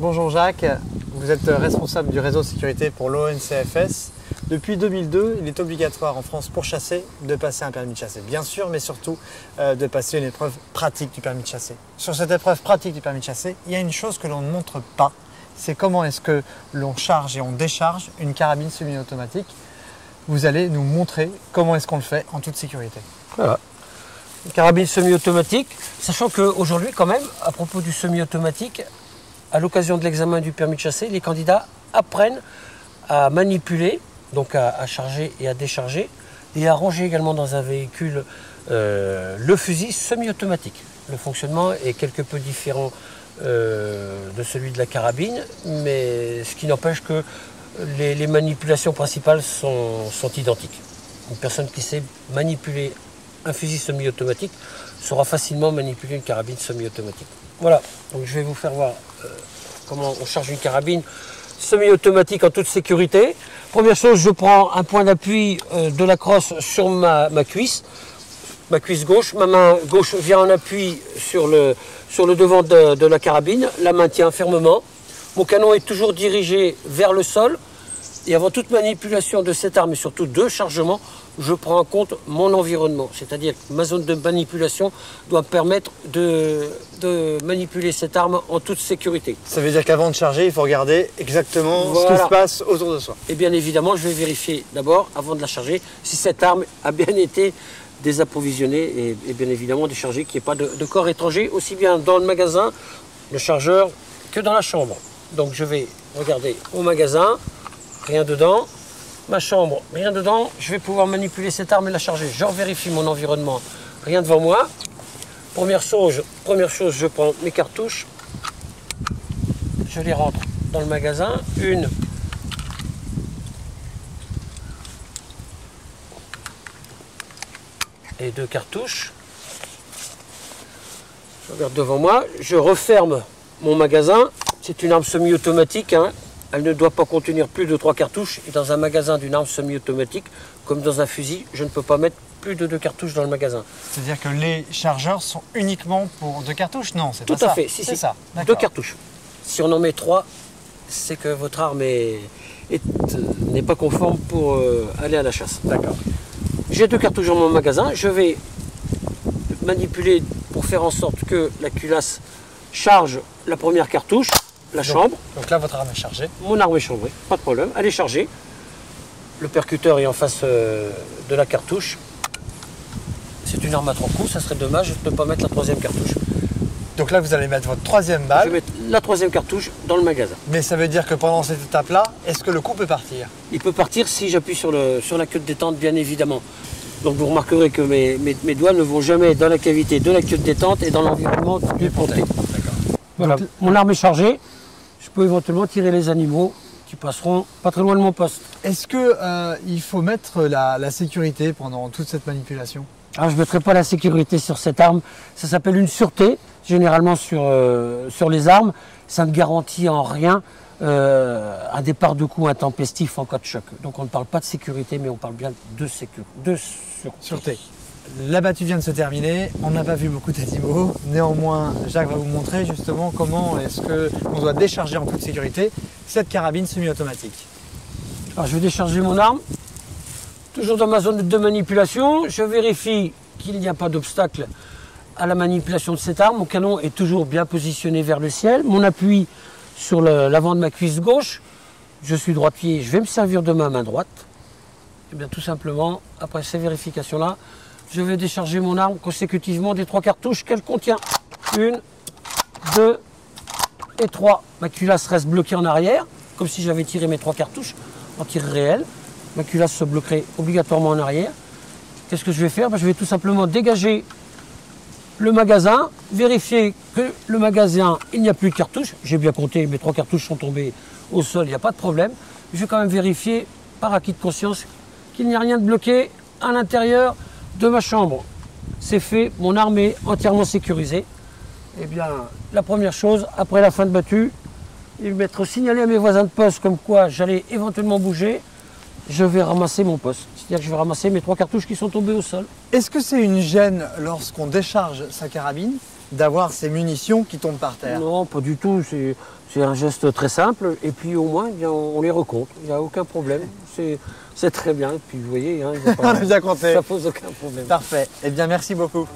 Jean-Jacques, vous êtes responsable du réseau sécurité pour l'ONCFS. Depuis 2002, il est obligatoire en France pour chasser de passer un permis de chasser, bien sûr, mais surtout euh, de passer une épreuve pratique du permis de chasser. Sur cette épreuve pratique du permis de chasser, il y a une chose que l'on ne montre pas, c'est comment est-ce que l'on charge et on décharge une carabine semi-automatique. Vous allez nous montrer comment est-ce qu'on le fait en toute sécurité. Voilà. Une carabine semi-automatique, sachant qu'aujourd'hui quand même, à propos du semi-automatique, à l'occasion de l'examen du permis de chasser, les candidats apprennent à manipuler, donc à, charger et à décharger, et à ranger également dans un véhicule euh, le fusil semi-automatique. Le fonctionnement est quelque peu différent euh, de celui de la carabine, mais ce qui n'empêche que les, manipulations principales sont, sont, identiques. Une personne qui sait manipuler un fusil semi-automatique saura facilement manipuler une carabine semi-automatique. Voilà, donc je vais vous faire voir euh, comment on charge une carabine semi-automatique en toute sécurité. Première chose, je prends un point d'appui euh, de la crosse sur ma, cuisse, ma cuisse gauche. Ma main gauche vient en appui sur le, devant de, de la carabine, la maintient fermement. Mon canon est toujours dirigé vers le sol. Et avant toute manipulation de cette arme et surtout de chargement, je prends en compte mon environnement. C'est-à-dire que ma zone de manipulation doit permettre de, manipuler cette arme en toute sécurité. Ça veut dire qu'avant de charger, il faut regarder exactement ce qui se passe autour de soi. Et bien évidemment, je vais vérifier d'abord, avant de la charger, si cette arme a bien été désapprovisionnée et, bien évidemment déchargée, qu'il n'y ait pas de, de corps étranger, aussi bien dans le magasin, le chargeur, que dans la chambre. Donc je vais regarder au magasin, rien dedans, ma chambre, rien dedans, je vais pouvoir manipuler cette arme et la charger. Je vérifie mon environnement, rien devant moi. Première chose, première chose, je prends mes cartouches, je les rentre dans le magasin. Une, et deux cartouches. Je regarde devant moi, je referme mon magasin. C'est une arme semi-automatique, hein. Elle ne doit pas contenir plus de trois cartouches. Et dans un magasin d'une arme semi-automatique, comme dans un fusil, je ne peux pas mettre plus de deux cartouches dans le magasin. C'est-à-dire que les chargeurs sont uniquement pour deux cartouches? Non, c'est pas ça. Tout à fait, si, c'est ça. Deux cartouches. Si on en met trois, c'est que votre arme n'est pas conforme pour euh, aller à la chasse. D'accord. J'ai deux cartouches dans mon magasin. Je vais manipuler pour faire en sorte que la culasse charge la première cartouche la chambre. Donc là, votre arme est chargée Mon arme est chambrée, pas de problème. Elle est chargée. Le percuteur est en face euh, de la cartouche. C'est une arme à trois coups, ça serait dommage de ne pas mettre la troisième cartouche. Donc là, vous allez mettre votre troisième balle. Je vais mettre la troisième cartouche dans le magasin. Mais ça veut dire que pendant cette étape-là, est-ce que le coup peut partir? Il peut partir si j'appuie sur, sur la queue de détente, bien évidemment. Donc vous remarquerez que mes, mes, doigts ne vont jamais dans la cavité de la queue de détente et dans l'environnement du ponté. Voilà, mon arme est chargée je peux éventuellement tirer les animaux qui passeront pas très loin de mon poste. Est-ce qu'il euh, faut mettre la, sécurité pendant toute cette manipulation? Ah, Je ne mettrai pas la sécurité sur cette arme. Ça s'appelle une sûreté, généralement sur, euh, sur les armes. Ça ne garantit en rien euh, un départ de coup intempestif en cas de choc. Donc on ne parle pas de sécurité, mais on parle bien de, sécurité. de sûreté. La battue vient de se terminer, on n'a pas vu beaucoup d'animaux. Néanmoins, Jacques va vous montrer justement comment est-ce qu'on doit décharger en toute sécurité cette carabine semi-automatique. Alors je vais décharger mon arme. Toujours dans ma zone de manipulation, je vérifie qu'il n'y a pas d'obstacle à la manipulation de cette arme. Mon canon est toujours bien positionné vers le ciel. Mon appui sur l'avant de ma cuisse gauche. Je suis droitier, je vais me servir de ma main droite. Et bien tout simplement, après ces vérifications-là, je vais décharger mon arme consécutivement des trois cartouches qu'elle contient. Une, deux et trois. Ma culasse reste bloquée en arrière, comme si j'avais tiré mes trois cartouches en tir réel. Ma culasse se bloquerait obligatoirement en arrière. Qu'est-ce que je vais faire? Ben, Je vais tout simplement dégager le magasin, vérifier que le magasin, il n'y a plus de cartouches. J'ai bien compté, mes trois cartouches sont tombées au sol, il n'y a pas de problème. Je vais quand même vérifier, par acquis de conscience, qu'il n'y a rien de bloqué à l'intérieur de ma chambre. C'est fait, mon arme est entièrement sécurisée. Eh bien, la première chose, après la fin de battue, il va être signalé à mes voisins de poste comme quoi j'allais éventuellement bouger, je vais ramasser mon poste. C'est-à-dire que je vais ramasser mes trois cartouches qui sont tombées au sol. Est-ce que c'est une gêne lorsqu'on décharge sa carabine d'avoir ces munitions qui tombent par terre? Non, pas du tout. C'est un geste très simple. Et puis au moins, eh bien, on les recompte. Il n'y a aucun problème. C'est très bien. Puis vous voyez, hein, il y a On pas- a bien compté. ça pose aucun problème. Parfait. Eh bien, merci beaucoup.